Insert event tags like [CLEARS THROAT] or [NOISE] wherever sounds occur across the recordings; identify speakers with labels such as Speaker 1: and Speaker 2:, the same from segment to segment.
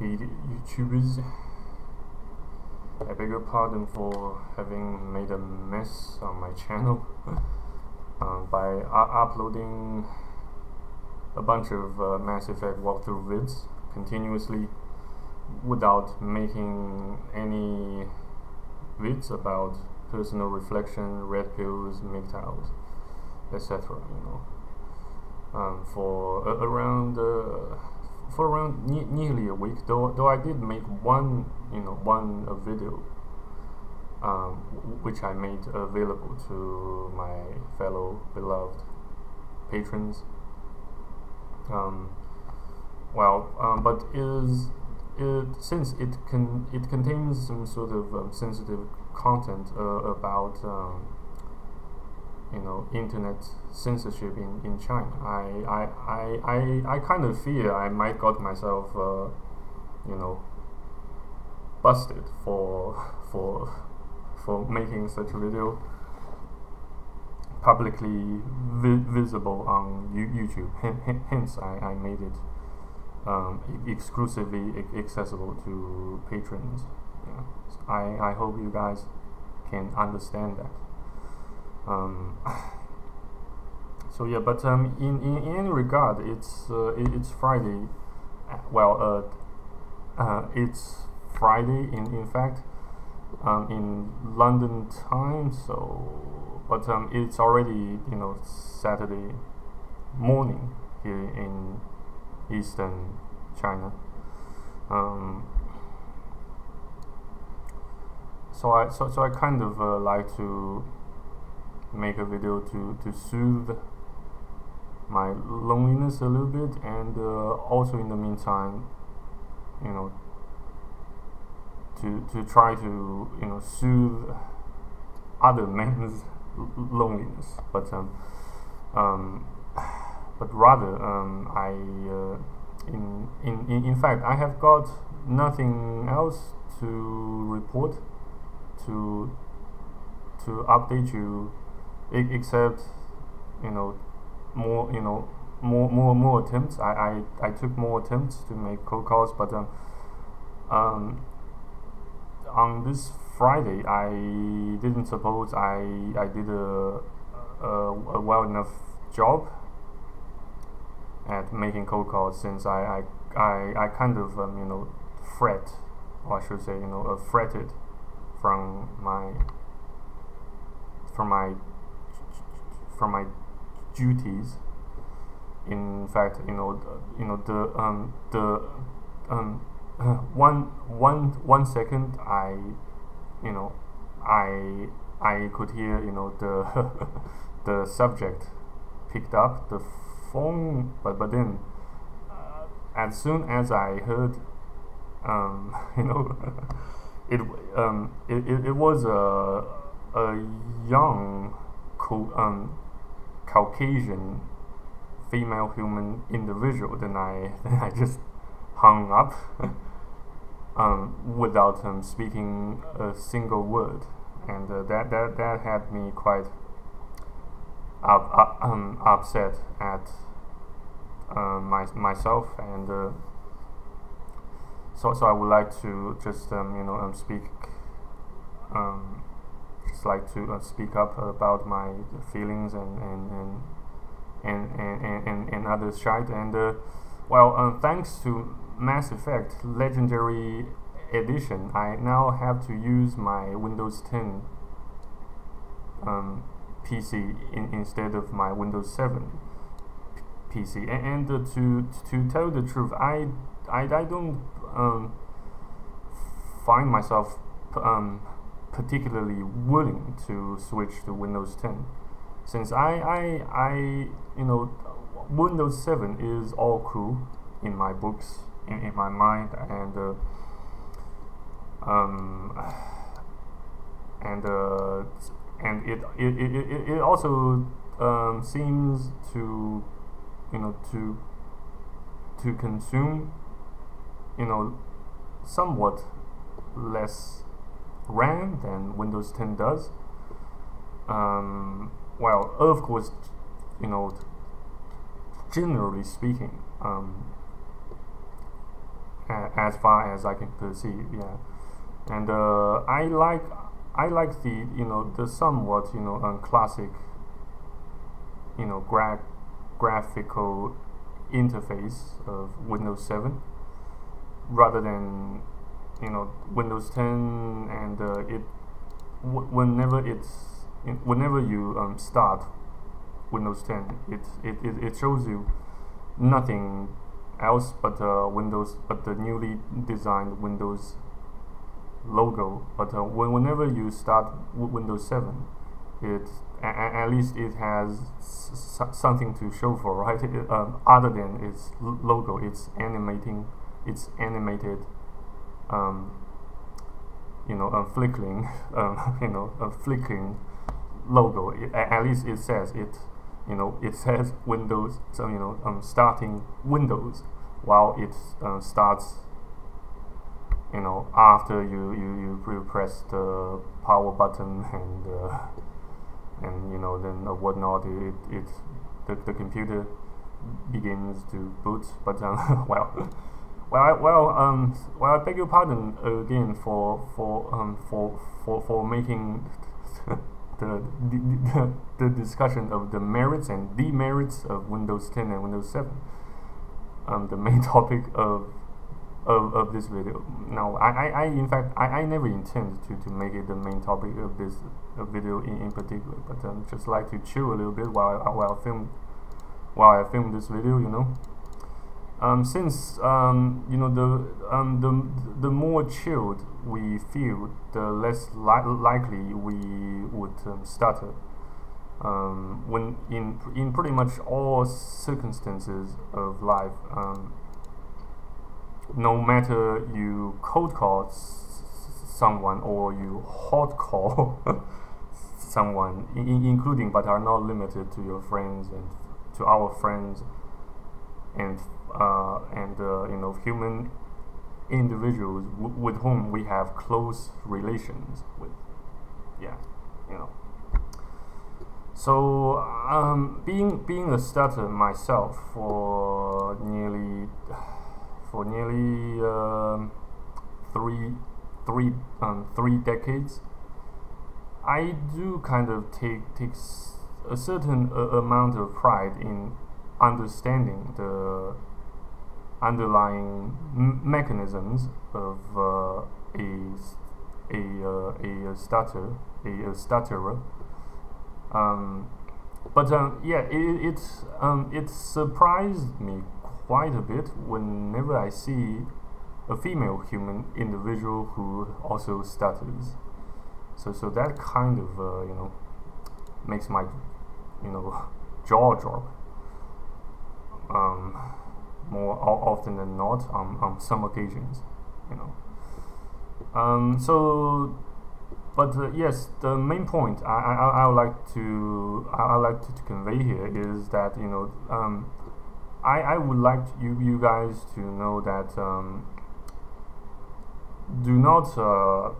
Speaker 1: YouTubers. I beg your pardon for having made a mess on my channel [LAUGHS] um, by uploading a bunch of uh, Mass Effect walkthrough vids continuously without making any vids about personal reflection, red pills, MGTOWs, etc. You know, um, for uh, around uh, for around ne nearly a week. Though though I did make one you know one uh, video, um, which I made available to my fellow beloved patrons. Um, well, um, but is it since it can it contains some sort of um, sensitive content uh, about um, you know internet censorship in, in China. I, I, I, I, I kind of fear I might got myself uh, you know busted for [LAUGHS] for for making such a video publicly vi visible on YouTube. Hence, I, I made it um, exclusively accessible to patrons. Yeah. I, I hope you guys can understand that. Um, so yeah, but um, in, in, in any regard, it's uh, it, it's Friday. Well, uh, uh, it's Friday in in fact, um, in London time. So, but um, it's already you know Saturday morning here in Eastern China. Um, so I so, so I kind of uh, like to make a video to to soothe my loneliness a little bit and uh, also in the meantime you know to to try to you know soothe other [LAUGHS] men's loneliness. But um, um but rather um, I uh, in, in in in fact I have got nothing else to report to to update you except you know more you know more more more attempts. I, I, I took more attempts to make cold calls but um, um on this Friday I didn't suppose I I did a, a, a well enough job at making cold calls since I I, I, I kind of um, you know fret or I should say you know uh, fretted from my from my from my duties. In fact you know the, you know the um the um [SIGHS] one one one second I you know I I could hear you know the [LAUGHS] the subject picked up the phone but but then uh, as soon as I heard um [LAUGHS] you know it um it, it, it was a a young co um Caucasian female human individual, then I [LAUGHS] then I just hung up [LAUGHS] um, without speaking a single word, and uh, that that that had me quite up, up, um, upset at uh, my, myself, and uh, so so I would like to just um, you know um, speak um, like to uh, speak up about my feelings and and and and and, and, and others shite and uh, well uh, thanks to Mass Effect Legendary Edition I now have to use my Windows 10 um, PC in, instead of my Windows 7 PC and, and uh, to to tell the truth I I, I don't um, find myself um, particularly willing to switch to Windows 10 since I, I, I you know Windows 7 is all cool in my books in, in my mind and uh, um, [SIGHS] and uh, and it it, it, it also um, seems to you know to to consume you know somewhat less RAM than Windows 10 does. Um, well, of course, you know, generally speaking, um, as far as I can perceive. Yeah, and uh, I like I like the you know the somewhat you know um, classic you know gra graphical interface of Windows 7 rather than you know Windows 10 and uh, it whenever it's whenever you um, start Windows 10 it, it, it, it shows you nothing else but uh, Windows but the newly designed Windows logo. But uh, whenever you start Windows 7 it at least it has something to show for right? It, [LAUGHS] um, other than its logo it's animating it's animated um, you know a flickering [LAUGHS] um, you know a flickering logo. It, at least it says it you know it says [LAUGHS] Windows so you know um, starting Windows while it uh, starts you know after you, you, you press the power button [LAUGHS] and uh, and you know then uh, whatnot it, it the, the computer begins to boot. But um, well well I, well um well I beg your pardon again for for um for for, for making [LAUGHS] the, the, the discussion of the merits and demerits of Windows 10 and Windows 7 um, the main [LAUGHS] topic of of, of this video. Now, I, I, in fact, I, I never intend to, to make it the main topic of this uh, video in, in particular, but I um, just like to chill a little bit while I, while I film while I film this video, you know. Um, since um, you know the um, the the more chilled we feel, the less li likely we would um, stutter. Um, when in in pretty much all circumstances of life, um, no matter you cold call someone or you hot call [LAUGHS] someone, in, including but are not limited to your friends and to our friends and uh, and uh, you know human individuals with whom we have close relations with. Yeah, you know. So um, being being a starter myself for nearly for nearly um, three three um, three decades, I do kind of take takes a certain uh, amount of pride in understanding the underlying mechanisms of uh, a a, uh, a stutter a, a stutterer. Um, but um, yeah, it it, um, it surprised me quite a bit whenever I see a female human individual who also stutters. So so that kind of uh, you know makes my you know [LAUGHS] jaw drop. Um, more often than not on, on some occasions, you know. Um, so, but uh, yes, the main point I, I, I would like to I, I like to, to, convey here is that you know um, I, I would like you you guys to know that um, do not uh,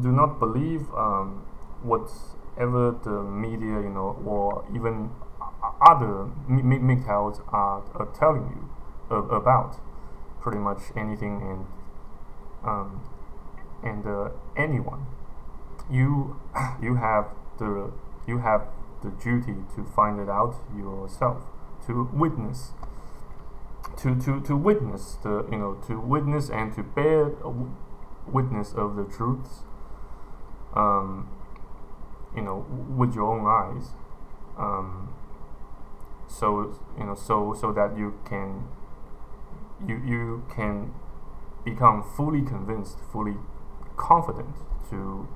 Speaker 1: do not believe um, whatever the media you know or even other MGTOWs are, are telling you about pretty much anything and um, and uh, anyone. You [CLEARS THROAT] you have the you have the duty to find it out yourself, to witness, to to to witness the you know to witness and to bear witness of the truths. Um, you know, with your own eyes. Um, so you know so so that you can you you can become fully convinced fully confident to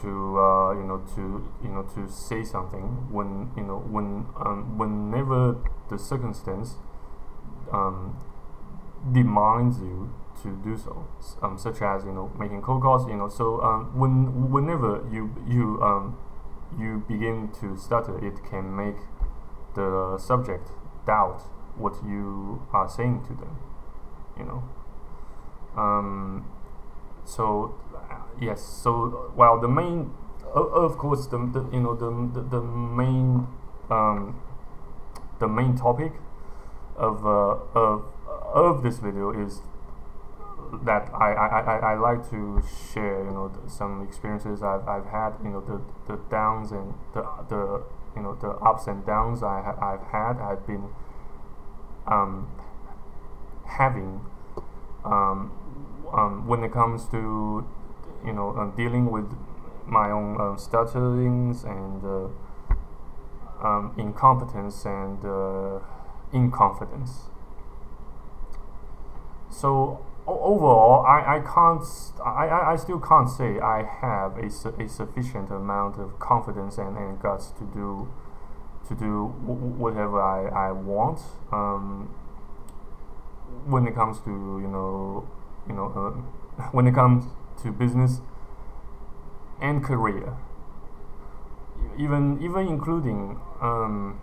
Speaker 1: to uh, you know to you know to say something when you know when um, whenever the circumstance um, demands you to do so um, such as you know making cold calls you know. So um, when whenever you you um, you begin to stutter it can make the subject doubt what you are saying to them you know? Um, so yes so while the main of course the, the you know the, the, the main um, the main topic of uh, of of this video is that I, I, I, I like to share you know some experiences I've, I've had you know the, the downs and the, the you know the ups and downs I I've had. I've been um, having um, um, when it comes to you know uh, dealing with my own uh, stutterings and uh, um, incompetence and uh, inconfidence. So overall, I, I can't I, I still can't say I have a, su a sufficient amount of confidence and, and guts to do to do whatever I, I want um, when it comes to you know you know uh, [LAUGHS] when it comes to business and career. Even even including um,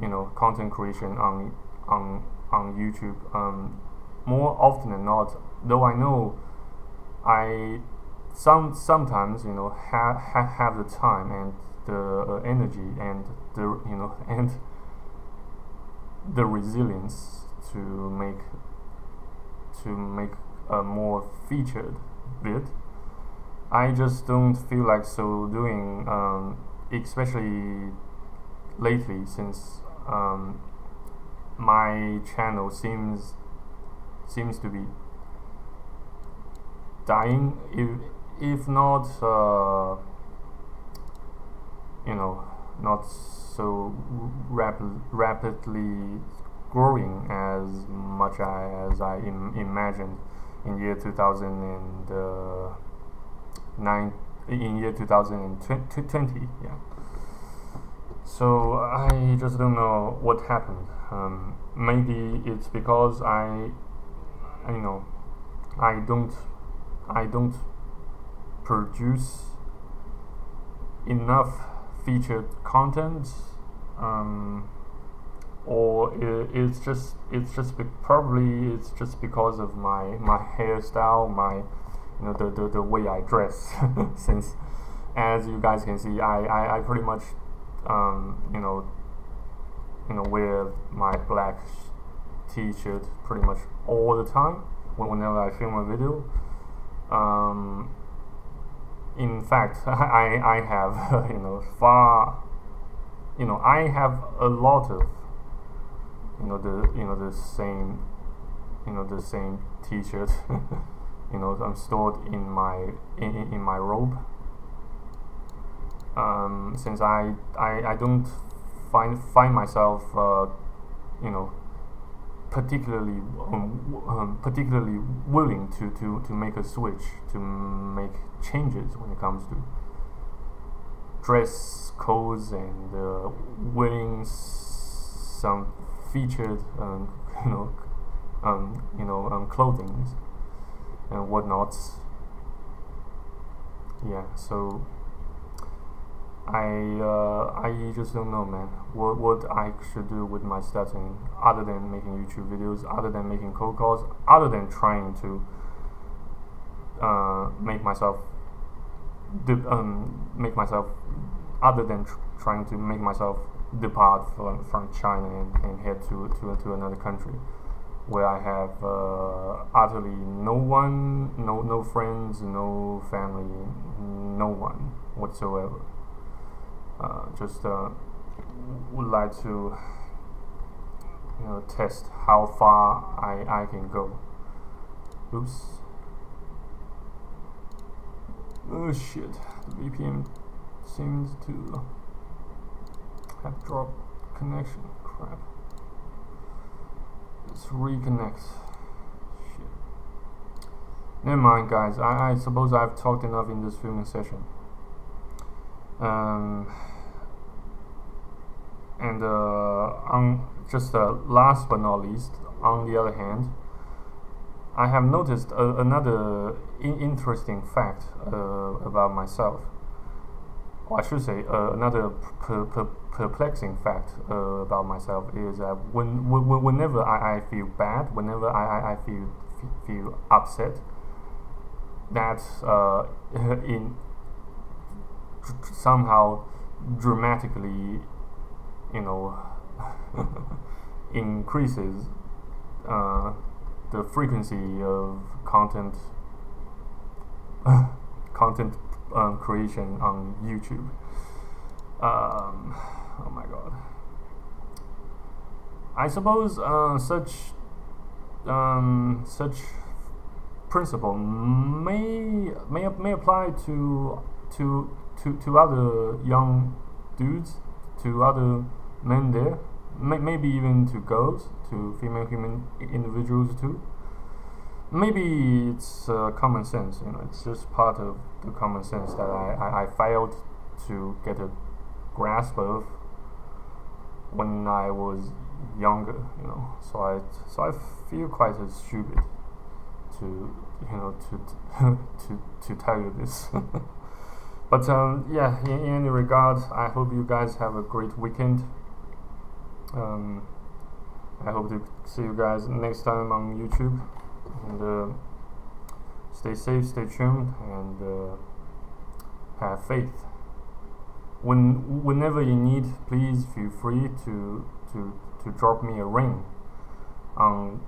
Speaker 1: you know content creation on on on YouTube um, more often than not though I know I some sometimes you know have ha have the time and the uh, energy and the you know [LAUGHS] and the resilience to make to make a more featured bit. I just don't feel like so doing um, especially lately since um, my channel seems seems to be dying if if not uh, you know not so rapid, rapidly growing as much as I Im imagined. In year 2009 in year 2020 yeah. So I just don't know what happened. Um, maybe it's because I you know I don't I don't produce enough featured content um, or it's just it's just probably it's just because of my my hairstyle my you know the, the, the way I dress [LAUGHS] since as you guys can see I, I, I pretty much um, you know you know wear my black t-shirt pretty much all the time whenever I film a video. Um, in fact [LAUGHS] I, I have [LAUGHS] you know far you know I have a lot of you know the you know the same you know the same t-shirt. [LAUGHS] You know I'm stored in my in, in my robe. Um, since I, I I don't find find myself uh, you know particularly um, um, particularly willing to, to, to make a switch to make changes when it comes to dress codes and uh, wearing some featured um, [LAUGHS] you know um, you know um, clothing and whatnot yeah so I uh, I just don't know, man. What what I should do with my stuttering, other than making YouTube videos, other than making cold calls, other than trying to uh, make myself um, make myself, other than tr trying to make myself depart from, from China and, and head to, to to another country, where I have uh, utterly no one, no no friends, no family, no one whatsoever just uh, would like to you know test how far I, I can go. Oops. Oh shit. The VPN seems to have dropped connection. Crap. Let's reconnect. Shit. Never mind guys. I, I suppose I've talked enough in this filming session um, and uh, on just uh, last but not least, on the other hand, I have noticed uh, another in interesting fact uh, about myself. Or I should say, uh, another per per perplexing fact uh, about myself is that when, when whenever I, I feel bad, whenever I, I feel feel upset, that [LAUGHS] in somehow dramatically you know [LAUGHS] increases uh, the frequency of content [LAUGHS] content um, creation on YouTube. Um, oh my god. I suppose uh, such um, such principle may may may apply to to to to other young dudes, to other men there, may, maybe even to girls, to female human individuals too. Maybe it's uh, common sense, you know. It's just part of the common sense that I, I, I failed to get a grasp of when I was younger, you know. So I so I feel quite stupid to you know to [LAUGHS] to to tell you this. [LAUGHS] but um, yeah, in, in, any regard, I hope you guys have a great weekend. Um, I hope to see you guys next time on YouTube, and uh, stay safe, stay tuned, and uh, have faith. When whenever you need, please feel free to to to drop me a ring on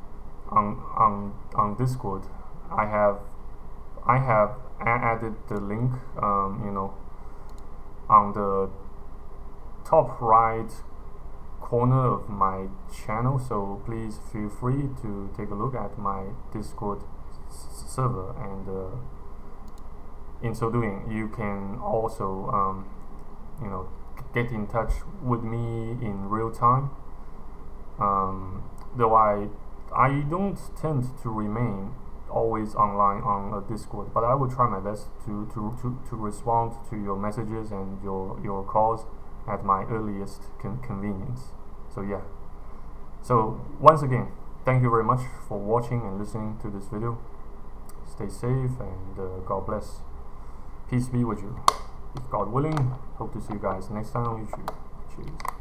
Speaker 1: on on on Discord. I have I have added the link, um, you know, on the top right corner of my channel. So please feel free to take a look at my Discord server, and uh, in so doing, you can also, um, you know, get in touch with me in real time. Um, though I I don't tend to remain always online on a Discord, but I will try my best to, to, to, to respond to your messages and your, your calls at my earliest con convenience. So yeah. So once again, thank you very much for watching and listening to this video. Stay safe and uh, God bless. Peace be with you. If God willing, hope to see you guys next time on YouTube. Cheers.